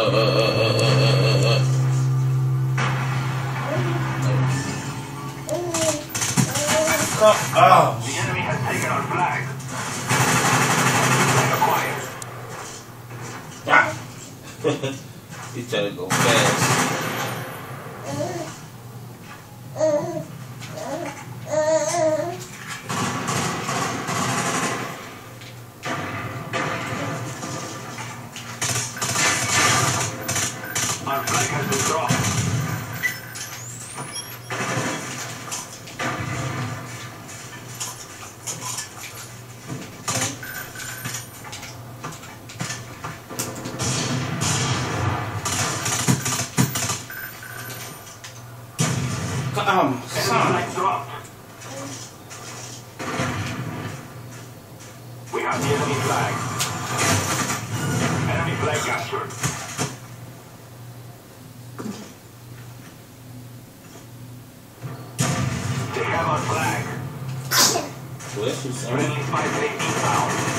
Uh, uh, uh, uh, uh, uh, uh. Oh, The enemy has taken our flag. Acquired. ah. he trying to go fast. Um, son. We have the enemy flag. Enemy flag captured. They have our flag. Son. Friendly spy plane inbound.